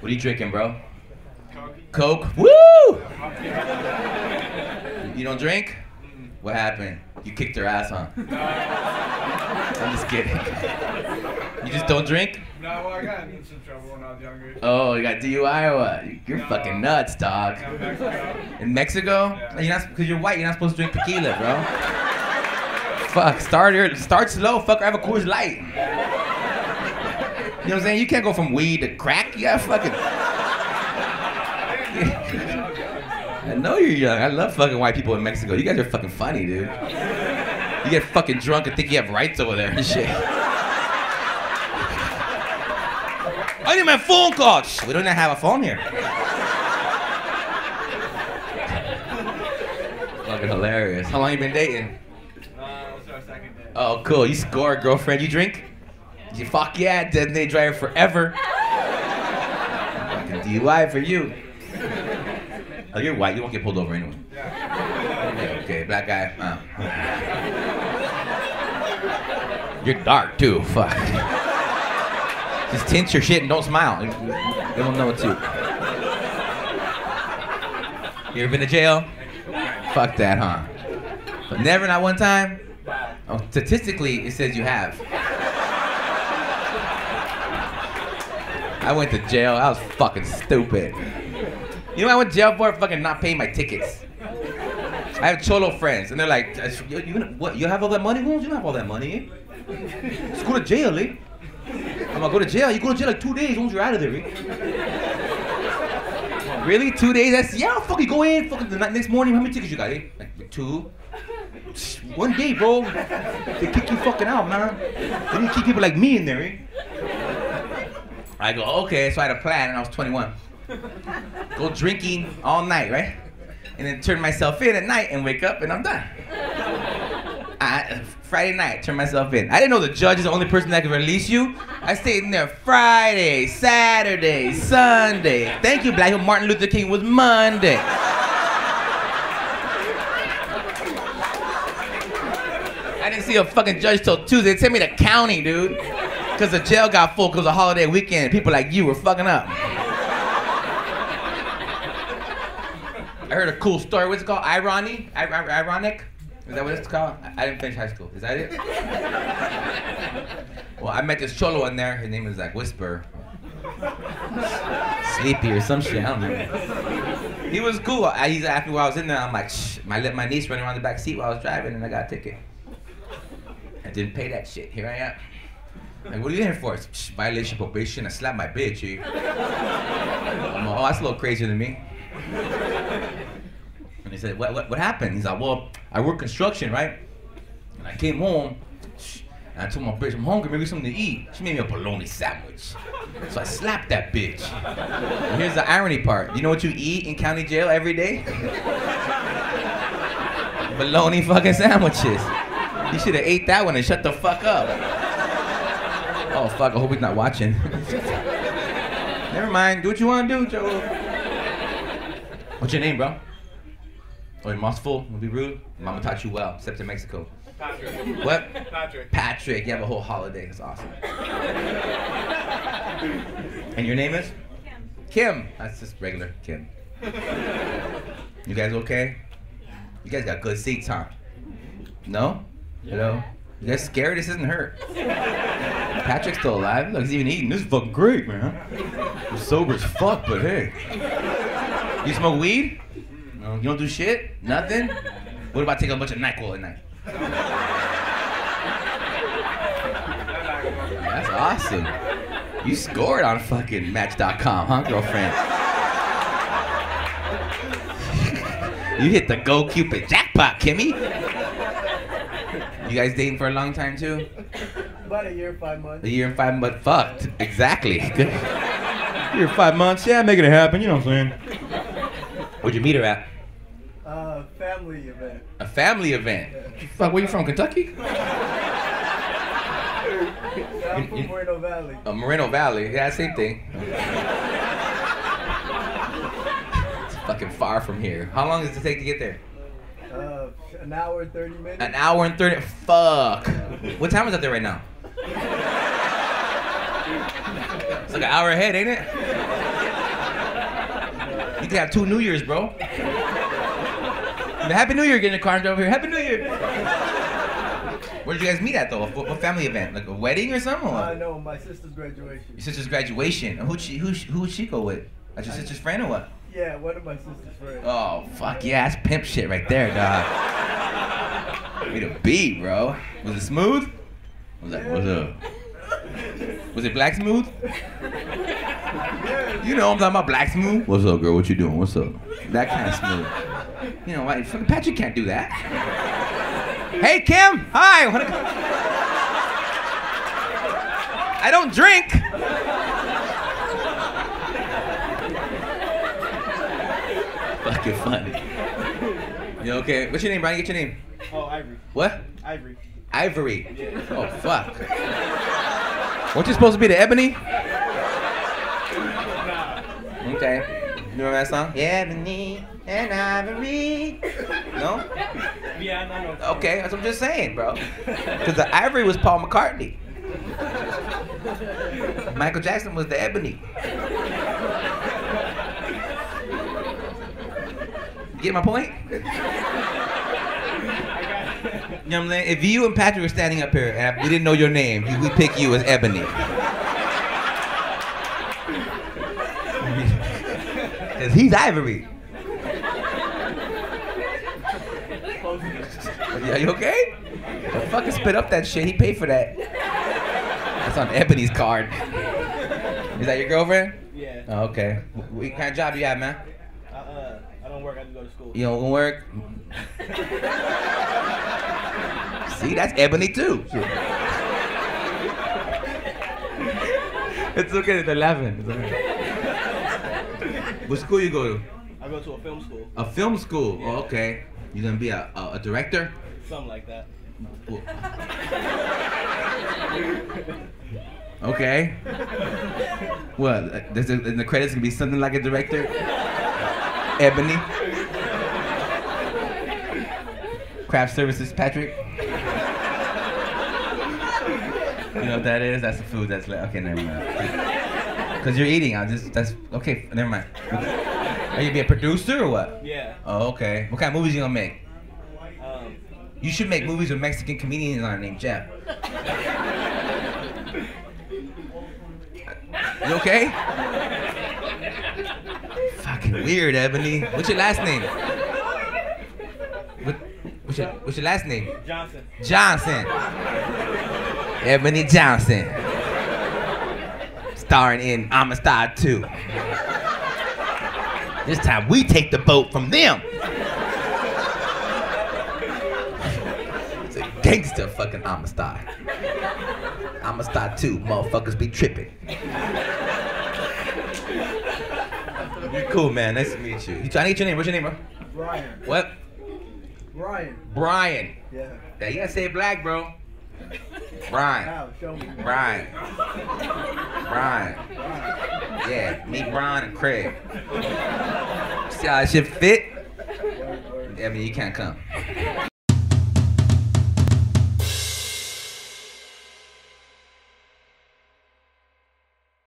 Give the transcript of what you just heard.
What are you drinking, bro? Coke. Woo! You don't drink? What happened? You kicked her ass, huh? I'm just kidding. You just don't drink? No, well, I got in some trouble when I was younger. Oh, you got DUI or what? You're fucking nuts, dog. Now Mexico. In Mexico? Yeah. You're not because you're white. You're not supposed to drink tequila, bro. Fuck. Start your start slow. Fuck. I have a Coors Light. You know what I'm saying? You can't go from weed to crack. You gotta fucking. I know you're young. I love fucking white people in Mexico. You guys are fucking funny, dude. You get fucking drunk and think you have rights over there and shit. I need my phone call. Shh, We don't even have a phone here. Fucking hilarious. How long you been dating? Uh, what's our second day? Oh, cool. You score, a girlfriend. You drink? You fuck yeah, designated driver forever. Fucking DUI for you. Oh, you're white. You won't get pulled over anyway. Okay, okay, black guy. Oh. You're dark too. Fuck. Just tint your shit and don't smile. They won't know it's you. You ever been to jail? Fuck that, huh? But never, not one time. Oh, statistically, it says you have. I went to jail. I was fucking stupid. You know I went to jail for? Fucking not paying my tickets. I have cholo friends, and they're like, you, you, what, you have all that money? Well, you don't have all that money? Just go to jail, eh? I'm gonna go to jail. You go to jail like two days once you're out of there, eh? Really? Two days? That's, yeah, I'll fucking go in. Fucking the next morning, how many tickets you got, eh? Like two? One day, bro. They kick you fucking out, man. They didn't keep people like me in there, eh? I go, okay, so I had a plan and I was 21. Go drinking all night, right? And then turn myself in at night and wake up and I'm done. I, Friday night, turn myself in. I didn't know the judge is the only person that can release you. I stayed in there Friday, Saturday, Sunday. Thank you, Black. Martin Luther King was Monday. I didn't see a fucking judge till Tuesday. They sent me to county, dude. Because the jail got full because a holiday weekend. People like you were fucking up. I heard a cool story. What's it called? Irony? I- I- ironic? Is that what it's called? I, I didn't finish high school. Is that it? well, I met this cholo in there. His name was like Whisper. Sleepy or some shit. I don't know. He was cool. I, he's after while I was in there. I'm like, Shh. Let my niece run around the back seat while I was driving, and I got a ticket. I didn't pay that shit. Here I am. Like, what are you here for? Shh, violation probation. I slapped my bitch. Eh? I'm like, oh, that's a little crazier than me. And he said, what, what, what happened? He's like, well, I work construction, right? And I came home, and I told my bitch, I'm hungry, maybe something to eat. She made me a bologna sandwich. So I slapped that bitch. And here's the irony part. You know what you eat in county jail every day? bologna fucking sandwiches. You should have ate that one and shut the fuck up. Oh fuck, I hope he's not watching. Never mind, do what you want to do, Joe. What's your name, bro? Oh, you're mouthful? Don't be rude. Mama taught you well, except in Mexico. Patrick. What? Patrick. Patrick, you have a whole holiday. That's awesome. And your name is? Kim. Kim. That's just regular Kim. You guys okay? You guys got good seats, huh? No? Hello? You guys scared? This isn't hurt. Patrick's still alive. Look, he's even eating. This is fucking great, man. I'm sober as fuck, but hey. You smoke weed? No. You don't do shit? Nothing? What about taking a bunch of NyQuil at night? That's awesome. You scored on fucking Match.com, huh, girlfriend? you hit the Go Cupid jackpot, Kimmy. You guys dating for a long time too? About a year, and five months. A year and five months. Fucked. Exactly. Good. Year and five months. Yeah, making it happen. You know what I'm saying? Where'd you meet her at? Uh, family event. A family event. Fuck, where you from? Kentucky? I'm from Moreno Valley. Uh, Moreno Valley. Yeah, same thing. it's fucking far from here. How long does it take to get there? Uh, an hour, and 30 minutes. An hour and 30. Fuck. What time is it there right now? It's like an hour ahead, ain't it? You could have two New Years, bro. Happy New Year, getting in the car and over here. Happy New Year. Where did you guys meet at though? What, what family event? Like a wedding or something? I what? Uh, know my sister's graduation. Your sister's graduation. And Who'd she who who'd she go with? That's your sister's friend or what? Yeah, one of my sister's friends. Oh fuck yeah, that's pimp shit right there, dog. Way to beat, bro. Was it smooth? Was that what's up? Was it black smooth? You know I'm talking about black smooth. What's up, girl? What you doing? What's up? That kind of smooth. You know, like, fucking Patrick can't do that. Hey Kim, hi. Wanna come? I don't drink. Fucking funny. You okay? What's your name, Brian? Get your name. Oh, Ivory. What? Ivory. Ivory. Oh fuck. Weren't you supposed to be the ebony? Okay. You remember that song? Ebony and Ivory. No? Yeah, no, no. Okay, that's what I'm just saying, bro. Because the ivory was Paul McCartney. Michael Jackson was the ebony. Get my point? You know what I'm saying? If you and Patrick were standing up here and we didn't know your name, we pick you as Ebony. Because he's Ivory. Are you okay? Well, fucking spit up that shit. He paid for that. That's on Ebony's card. Is that your girlfriend? Yeah. Oh, okay. What, kind of job you have, man? Uh, uh, I don't work. I to school. You don't work? See, that's Ebony too. it's okay, they're. It's okay. What school you go to? I go to a film school. A film school. Oh, okay. You gonna be a, a, a director? Something like that. Okay. What? There's in the credits gonna be something like a director? Ebony. Craft services, Patrick. You know what that is? That's the food that's like. Okay, never mind. Cause you're eating. I just that's okay. Never mind. Are you be a producer or what? Yeah. Oh, okay. What kind of movies you gonna make? Um, You should make movies with Mexican comedians on named Jeff. You okay? Fucking weird, Ebony. What's your last name? What, what's, your, what's your last name? Johnson. Johnson. Ebony Johnson. Starring in Amistad 2. This time we take the boat from them. It's a gangster fucking Amistad. Amistad 2, motherfuckers be tripping. You're cool, man. Nice to meet you. To get your name? What's your name, bro? Brian. What? Brian. Brian. Yeah. Yeah, you gotta say black, bro. Brian. How? Show me. Brian. Brian. Yeah, me, Brian, and Craig. See how that shit fit? I mean, you can't come.